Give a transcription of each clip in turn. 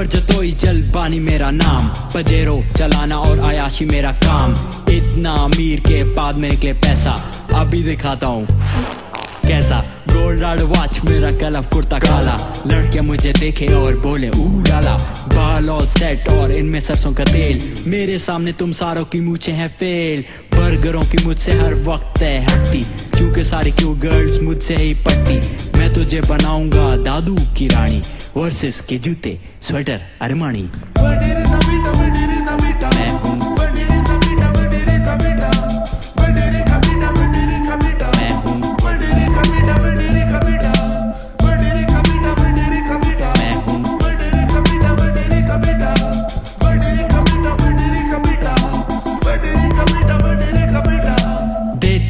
अंबानी मेरा नाम। पजेरो चलाना और आयाशी मेरा काम। इतना अमीर के बाद में निकले पैसा, अभी दिखाता हूँ। कैसा? गोल्ड वॉच मेरा कलफ कुर्ता काला। लड़के मुझे देखे और बोले, ऊ डाला। बाल ऑल सेट और इनमें सरसों का तेल। मेरे सामने तुम सारों की मूछे हैं फेल। बर्गरों की मुझसे हर वक्त है हटती क्योंकि सारी क्यों गर्ल्स मुझसे ही पटती मैं तुझे बनाऊँगा दादू की रानी वर्सेस के जूते स्वेटर अरमानी।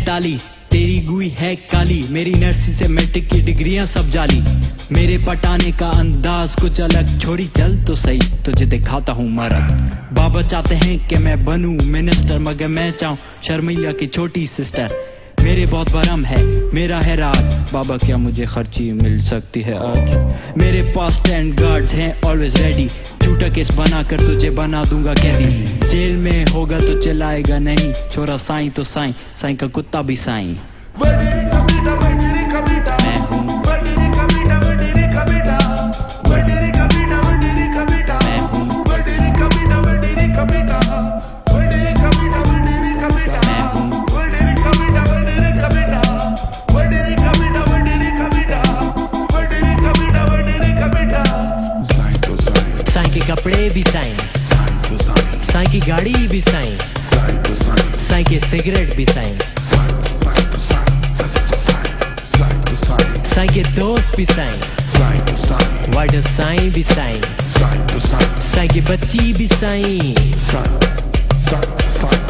ताली। तेरी गुई है काली, मेरी नर्सी से मैट्रिक की डिग्रियाँ सब जाली। मेरे पटाने का अंदाज कुछ अलग, छोड़ी चल तो सही। तुझे दिखाता हूँ मरद बाबा चाहते हैं कि मैं बनूं मिनिस्टर मगर मैं चाहूँ शर्मिला की छोटी सिस्टर मेरे बहुत बरम है, मेरा है राज। बाबा, क्या मुझे खर्ची मिल सकती है आज? मेरे पास टेन गार्ड्स हैं ऑलवेज रेडी झूठा केस बना कर तुझे बना दूँगा कैदी। जेल में होगा तो चिल्लाएगा नहीं, छोरा साईं तो साईं साईं का कुत्ता भी साईं। कपड़े भी साईं। साईं की गाड़ी भी साईं। साईं के सिगरेट भी साईं। साईं के दोस्त भी साई साई वाइट साई भी साई साई तो साई साई के बच्ची भी साई क़ुरान